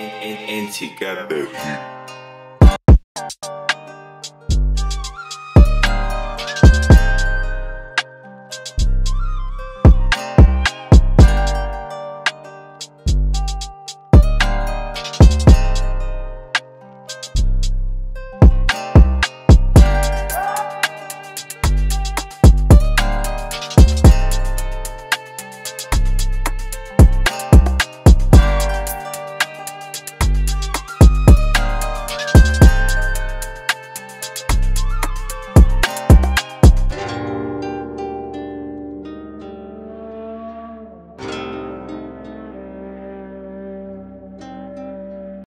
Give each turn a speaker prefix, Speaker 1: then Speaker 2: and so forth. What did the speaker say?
Speaker 1: and, and, together.